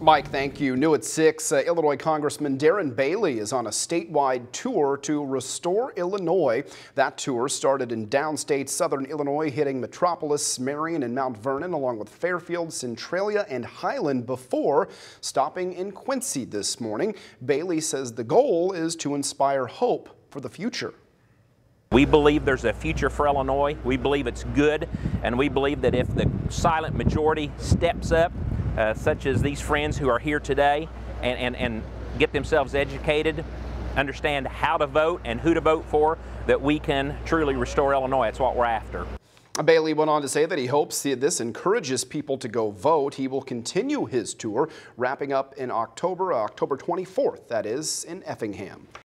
Mike, thank you. New at 6, uh, Illinois Congressman Darren Bailey is on a statewide tour to restore Illinois. That tour started in downstate southern Illinois, hitting Metropolis, Marion, and Mount Vernon, along with Fairfield, Centralia, and Highland before stopping in Quincy this morning. Bailey says the goal is to inspire hope for the future. We believe there's a future for Illinois. We believe it's good, and we believe that if the silent majority steps up, uh, such as these friends who are here today and, and, and get themselves educated, understand how to vote and who to vote for, that we can truly restore Illinois. That's what we're after. Bailey went on to say that he hopes this encourages people to go vote. He will continue his tour, wrapping up in October, October 24th, that is, in Effingham.